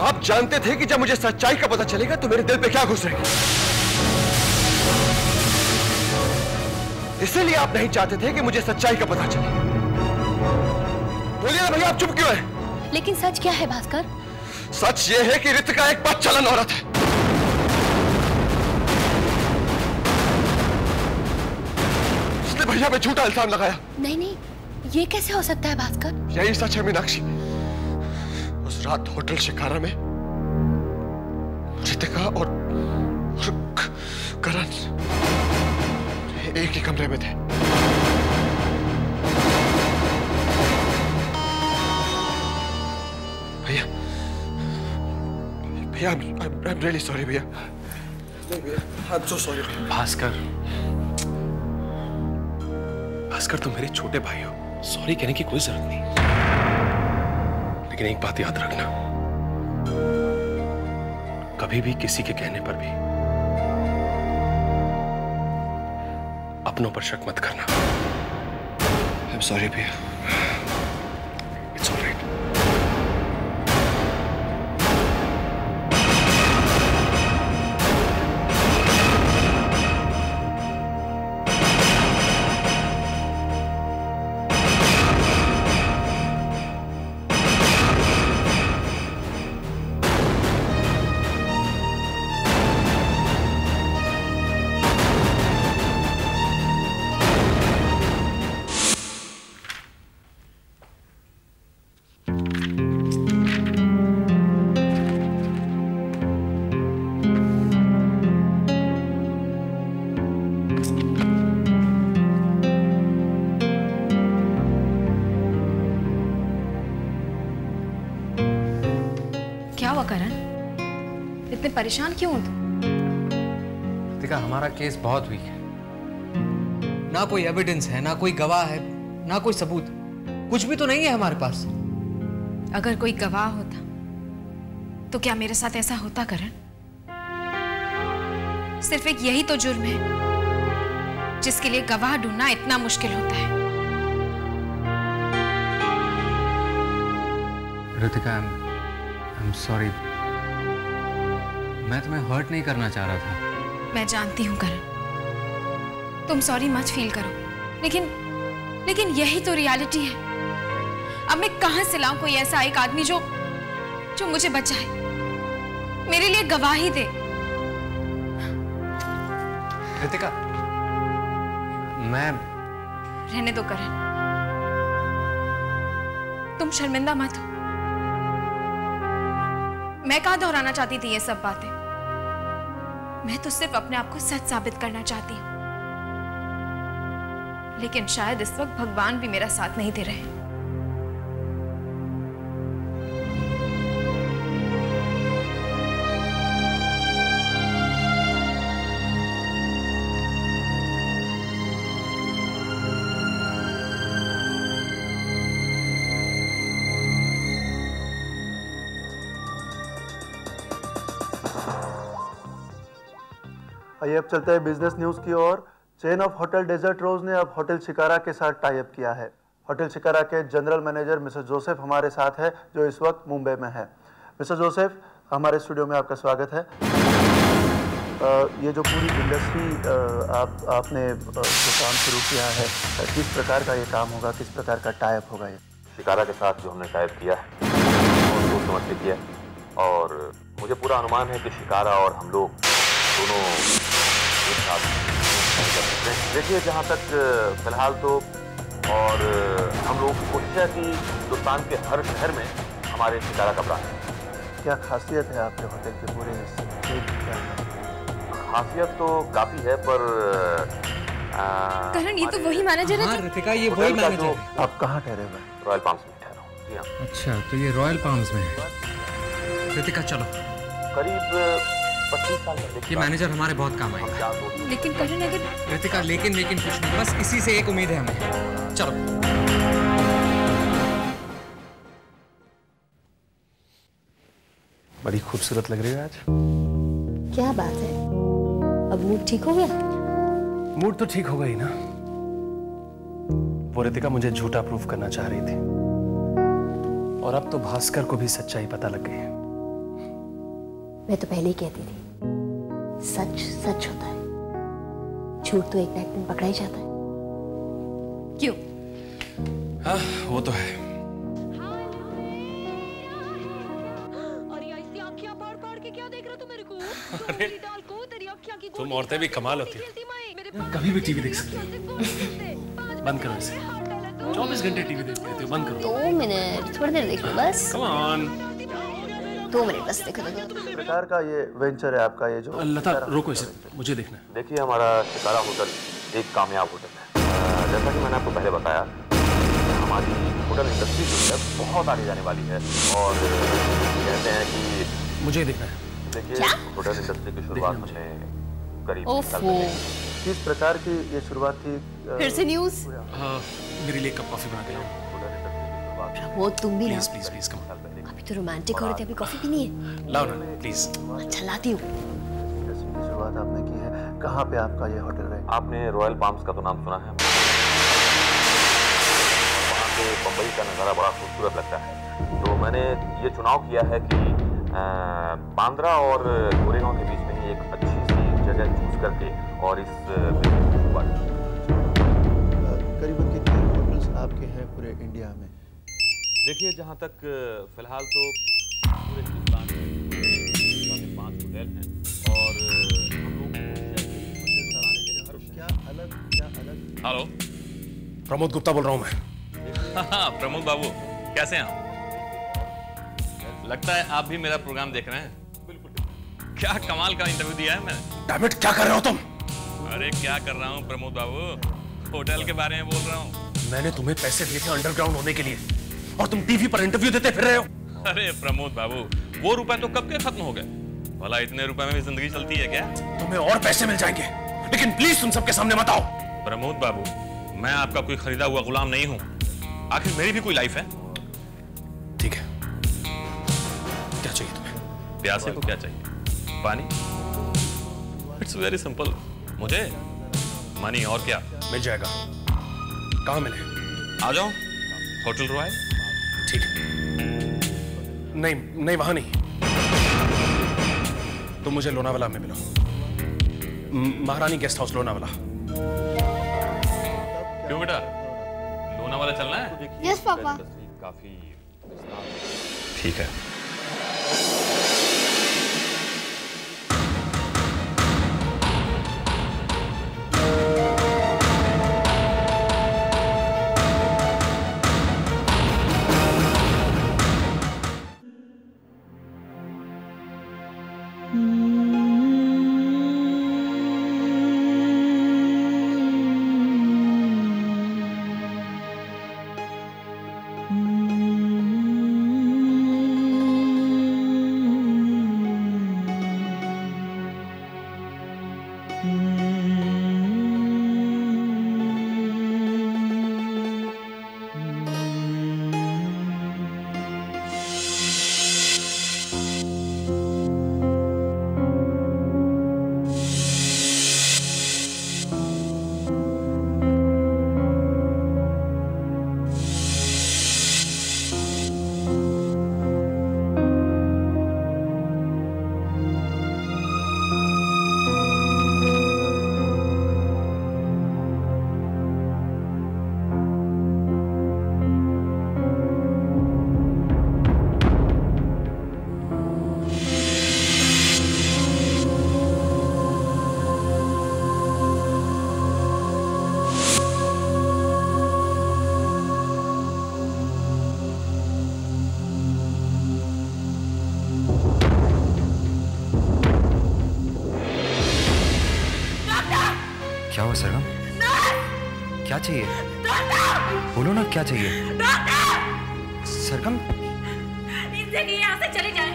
आप जानते थे कि जब मुझे सच्चाई का पता चलेगा तो मेरे दिल पे क्या गुजरेगा इसीलिए आप नहीं चाहते थे कि मुझे सच्चाई का पता चले। बोलिए ना भैया आप चुप क्यों है? लेकिन सच क्या है भास्कर? सच ये है कि रितिका एक बदचलन औरत है। इसने भैया पे झूठा इल्ज़ाम लगाया। नहीं नहीं ये कैसे हो सकता है भास्कर? यही सच है मीनाक्षी। रात होटल शिकारा में। रितिका और, और करण। एक ही कमरे में थे। भैया। भैया आई एम रियली सॉरी भैया। भास्कर। भास्कर तुम मेरे छोटे भाई हो। सॉरी कहने की कोई ज़रूरत नहीं। लेकिन एक बात याद रखना। कभी भी किसी के कहने पर भी अपनों पर शक मत करना। एम सॉरी भैया। इतने परेशान क्यों हो तुम? देखा हमारा केस बहुत वीक है। ना कोई एविडेंस है ना कोई गवाह है ना कोई सबूत। कुछ भी तो नहीं है हमारे पास। अगर कोई गवाह होता तो क्या मेरे साथ ऐसा होता करण? सिर्फ़ एक यही तो जुर्म है जिसके लिए गवाह ढूंढना इतना मुश्किल होता है। ऋतिका आई एम सॉरी मैं तुम्हें हर्ट नहीं करना चाह रहा था। मैं जानती हूँ करण। तुम सॉरी मत फील करो। लेकिन लेकिन यही तो रियलिटी है। अब मैं कहाँ से लाऊं कोई ऐसा एक आदमी जो जो मुझे बचाए? मेरे लिए गवाही दे। ऋतिका मैं रहने दो करण। तुम शर्मिंदा मत हो। मैं कहा दोहराना चाहती थी ये सब बातें? मैं तो सिर्फ़ अपने आप को सच साबित करना चाहती हूँ। लेकिन शायद इस वक्त भगवान भी मेरा साथ नहीं दे रहे। आइए अब चलते हैं बिज़नेस न्यूज़ की ओर। Chain of hotel desert rose ने अब होटल शिकारा के साथ टाई अप किया है। होटल शिकारा के जनरल मैनेजर मिस्टर जोसेफ हमारे साथ है जो इस वक्त मुंबई में है। मिस्टर जोसेफ हमारे स्टूडियो में आपका स्वागत है। अ, ये जो पूरी इंडस्ट्री आप आपने जो काम शुरू किया है किस प्रकार का ये काम होगा किस प्रकार का टाइप होगा ये? शिकारा के साथ जो हमने टाइप किया है और सोच समझ किया और मुझे पूरा अनुमान है कि शिकारा और हम लोग दोनों एक साथ। देखिए जहाँ तक फ़िलहाल तो और हम लोग की कोशिश है कि हिंदुस्तान के हर शहर में हमारे सितारा का ब्रांच है। क्या खासियत है आपके होटल के पूरे? खासियत तो काफ़ी है पर करण ये तो वही मैनेजर हाँ है ऋतिका ये वही मैनेजर है। आप कहाँ ठहरे हुए रॉयल पाम्स में ठहरा हूँ जी हाँ। अच्छा तो ये रॉयल पाम्स में है। ऋतिका चलो। करीब ये मैनेजर हमारे बहुत काम आएगा। लेकिन करण अगर ऋतिका लेकिन लेकिन कुछ नहीं। बस इसी से एक उम्मीद है हमें। चलो। बड़ी खूबसूरत लग रही है आज। क्या बात है? अब मूड ठीक हो गया? मूड तो ठीक होगा ही ना। वो रितिका मुझे झूठा प्रूफ करना चाह रही थी। और अब तो भास्कर को भी सच्चाई पता लग गई है। मैं तो पहले ही कहती थी। सच सच होता है। झूठ तो एक ना एक दिन पकड़ा ही जाता है। क्यों? हाँ वो तो है। और ये ऐसी आँखें फाड़ फाड़ के क्या देख रहा तू मेरे को? अरे तेरी तुम औरतें भी कमाल होती हो। कभी भी टीवी देख सकती हो। बंद करो इसे। चौबीस घंटे टीवी देखते हो बंद करो। दो मिनट थोड़ी देर देख लो बस। कम ऑन दो मिनट बस देखो देखो। प्रकार का ये वेंचर है आपका ये जो लता रोको इसे मुझे देखना है। देखिए हमारा शिकारा होटल एक कामयाब होटल है। जैसा कि मैंने आपको पहले बताया हमारी होटल इंडस्ट्री जो है बहुत आगे जाने वाली है और कहते हैं कि मुझे देखना है। देखिए होटल इंडस्ट्री की शुरुआत मुझे करीब किस प्रकार की ये शुरुआत थी? फिर से न्यूज़ हाँ मेरे लिए कप कॉफ़ी बना के लाओ होटल इंडस्ट्री की शुरुआत। वो तुम भी प्लीज़ प्लीज़ प्लीज़ कम तो रोमांटिक हो रहे थे अभी कॉफ़ी पीनी है? लाओ ना प्लीज़ अच्छा लाती हूँ। की शुरुआत आपने की है। कहाँ पे आपका ये होटल है आपने रॉयल पाम्स का तो नाम सुना है। वहाँ पे बम्बई का नज़ारा बड़ा खूबसूरत लगता है। तो मैंने ये चुनाव किया है कि बांद्रा और गोरेगांव के बीच में ही एक अच्छी सी जगह चूज़ करके और इस करीबन कितने होटल्स आपके हैं पूरे इंडिया में? देखिए जहाँ तक फ़िलहाल तो पूरे हिंदुस्तान में पाँच होटल हैं और हम लोग कोशिश यही करते कि हर क्या अलग क्या अलग? हेलो प्रमोद गुप्ता बोल रहा हूँ मैं। हाँ प्रमोद बाबू कैसे हैं आप? लगता है आप भी मेरा प्रोग्राम देख रहे हैं। बिल्कुल। क्या कमाल का इंटरव्यू दिया है मैंने। डैमिट क्या कर रहे हो तुम? अरे क्या कर रहा हूँ प्रमोद बाबू? होटल के बारे में बोल रहा हूँ। मैंने तुम्हें पैसे दिए थे अंडरग्राउंड होने के लिए। और तुम टीवी पर इंटरव्यू देते फिर रहे हो। अरे प्रमोद बाबू वो रुपए तो कब के खत्म हो गए? भला इतने रुपए में भी ज़िंदगी चलती है क्या? तुम्हें और पैसे मिल जाएँगे। लेकिन प्लीज़ तुम सबके सामने मत आओ। प्रमोद बाबू मैं आपका कोई खरीदा हुआ गुलाम नहीं हूँ। आखिर मेरी भी कोई लाइफ है? ठीक है। क्या चाहिए तुम्हें? प्यासे को क्या चाहिए? पानी? इट्स वेरी सिंपल मुझे? मनी और क्या? मिल जाएगा। कहाँ मिले? आ जाओ। Hotel royal? ठीक है। नहीं नहीं वहाँ नहीं। तुम मुझे लोनावाला में मिलो। महारानी गेस्ट हाउस लोनावाला। क्यों बेटा? लोनावाला चलना है? Yes papa. काफ़ी ठीक है। क्या हुआ सरगम क्या चाहिए? बोलो ना क्या चाहिए? सरगम? इनसे कि यहाँ से चले जाए।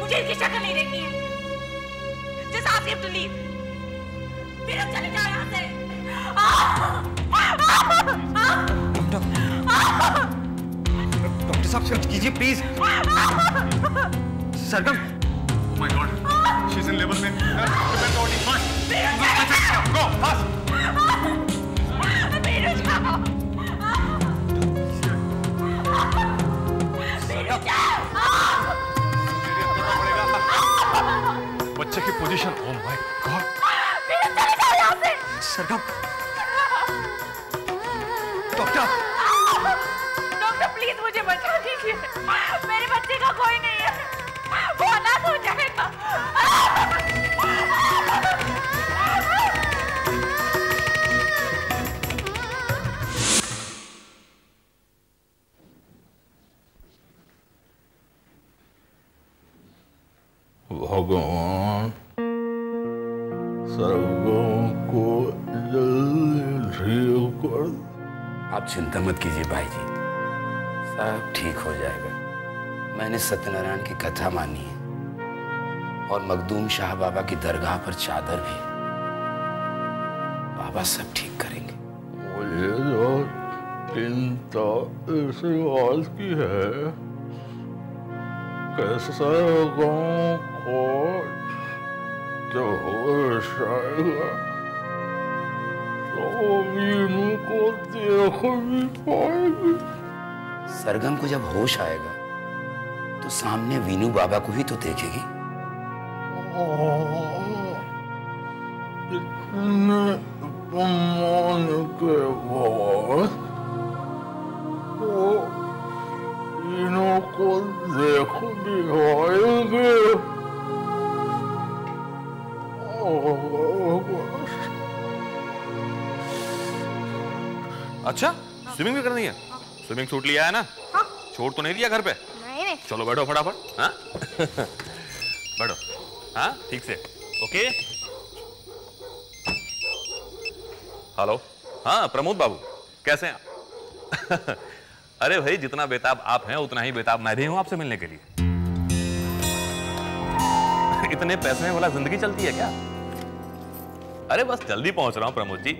मुझे इनकी शक्ल नहीं देखनी है। Just ask him to leave फिर अब चले जाओ यहाँ से। डॉक्टर साहब कुछ कीजिए please. Sargam. My god she is in labour में। बच्चे की डॉक्टर डॉक्टर प्लीज़ मुझे बचा दीजिए मेरे बच्चे का कोई नहीं है। सर्वों को कर। आप चिंता मत कीजिए भाई जी सब ठीक हो जाएगा। मैंने सत्यनारायण की कथा मानी है। और मखदूम शाह बाबा की दरगाह पर चादर भी बाबा सब ठीक करेंगे। मुझे जो चिंता इस बात की है कैसे गाँव को तो को सरगम को जब होश आएगा तो सामने वीनू बाबा को ही तो देखेगी। इतने के बाद वो तीनों को देख भी स्विमिंग भी करनी है? स्विमिंग सूट लिया है ना? छोड़ तो नहीं दिया घर पे? नहीं नहीं। चलो बैठो फटाफट हाँ? बैठो हाँ? ठीक से। ओके? हेलो? हाँ प्रमोद बाबू कैसे हैं आप? अरे भाई जितना बेताब आप हैं उतना ही बेताब मैं भी हूँ आपसे मिलने के लिए। इतने पैसे में बोला ज़िंदगी चलती है क्या? अरे बस जल्दी पहुँच रहा हूँ प्रमोद जी।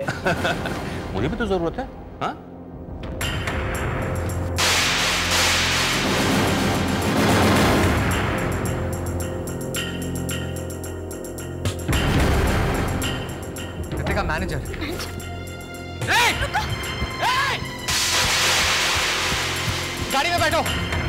मुझे भी तो ज़रूरत है हाँ? मैनेजर। गाड़ी में बैठो।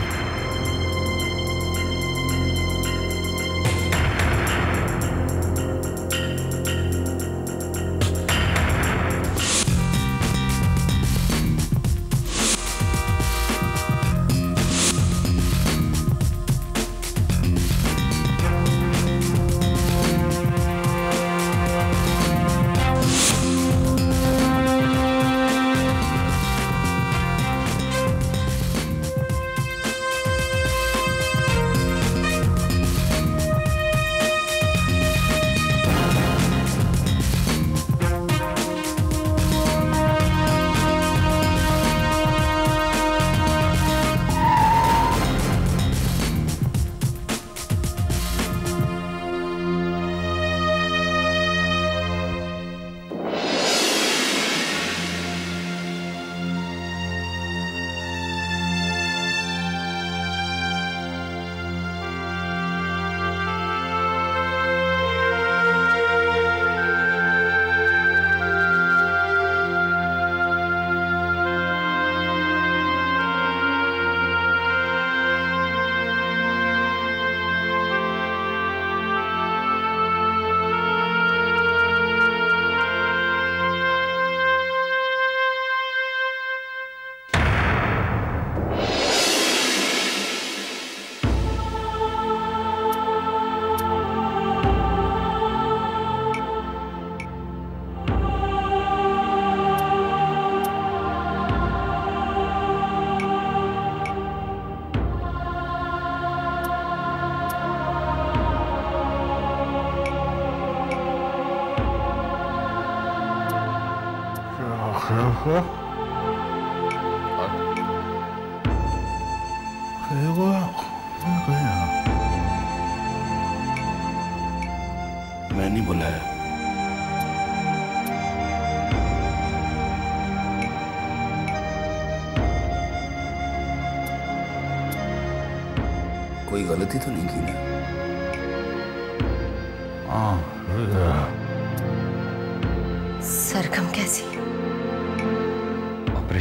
मैं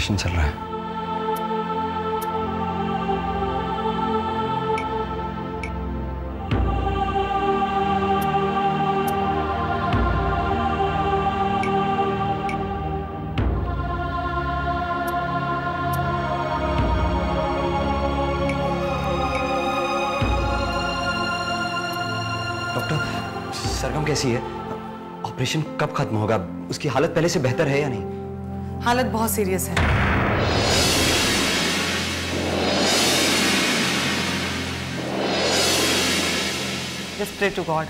ऑपरेशन चल रहा है। डॉक्टर, सरगम कैसी है? ऑपरेशन कब खत्म होगा? उसकी हालत पहले से बेहतर है या नहीं? हालत बहुत सीरियस है। जस्ट प्रे टू गॉड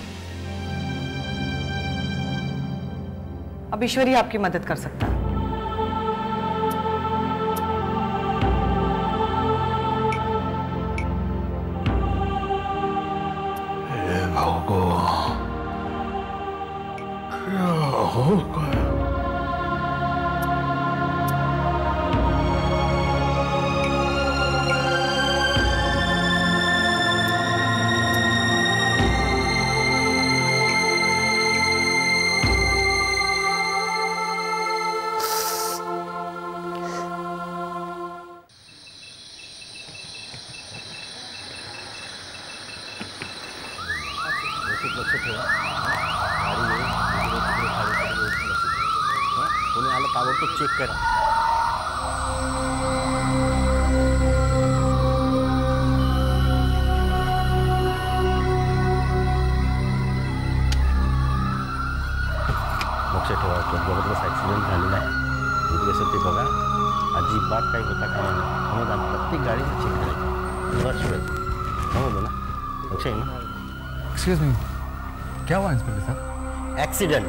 अब ईश्वरी आपकी मदद कर सकता है। लक्ष ठेवा गाडी येईल तिकडे खाली सगळं व्यवस्थित लक्ष ठेवा हाँ? कोणी आलं ताबडतोब चेक करा। लक्ष ठेवा तो ज़बरदस्त ॲक्सिडेंट झालेला आहे इकडे कसं ते बघा अजिबात काही होता कामा नाही समज आम्ही प्रत्येक गाडीचं चेक करायचं वर सोडायचं समजलं ना? लक्ष आहे ना? एक्सक्यूज मी क्या हुआ इंस्पेक्टर साहब? एक्सीडेंट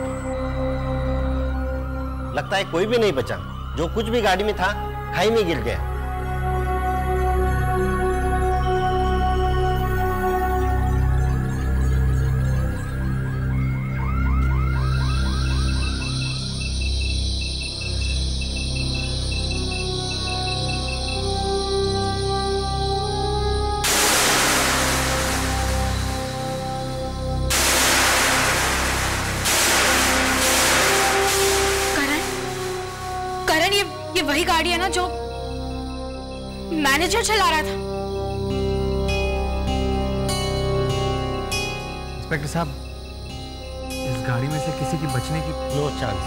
लगता है कोई भी नहीं बचा। जो कुछ भी गाड़ी में था, खाई में गिर गया। मैनेजर चला रहा था। इंस्पेक्टर साहब इस गाड़ी में से किसी की बचने की नो चांस।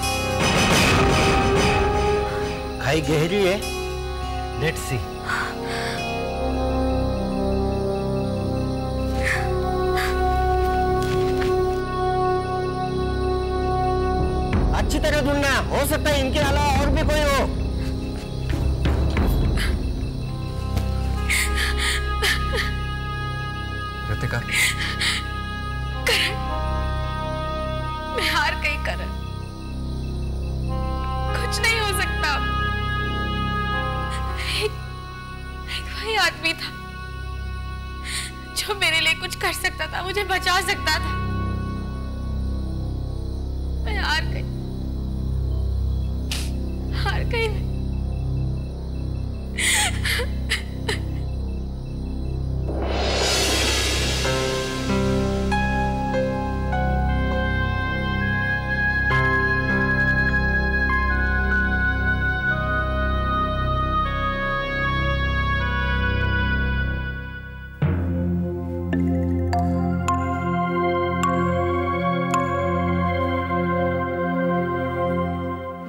खाई गहरी है? लेट्स सी अच्छी तरह ढूंढना हो सकता है इनके अलावा और भी कोई हो। कृतिका करण। मैं हार गई करण। कुछ नहीं हो सकता। एक, एक वही आदमी था जो मेरे लिए कुछ कर सकता था मुझे बचा सकता था। मैं हार गई। हार गई मैं।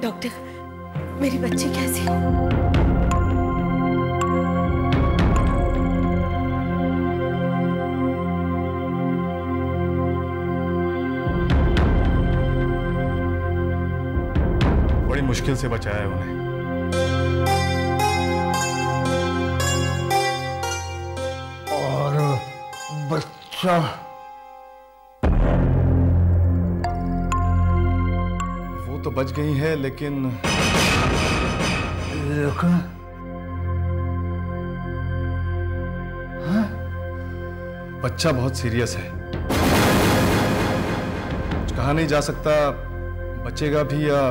डॉक्टर मेरी बच्ची कैसी है? बड़ी मुश्किल से बचाया है उन्हें। बच्चा वो तो बच गई है, लेकिन लेकिन बच्चा बहुत सीरियस है। कुछ कहा नहीं जा सकता, बचेगा भी या